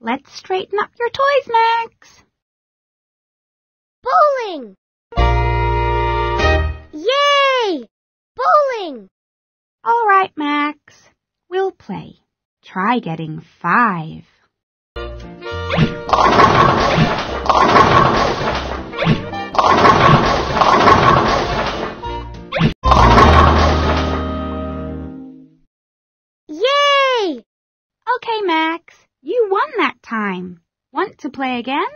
Let's straighten up your toys Max. Bowling! Yay! Bowling! All right, Max. We'll play. Try getting five. Okay, Max. You won that time. Want to play again?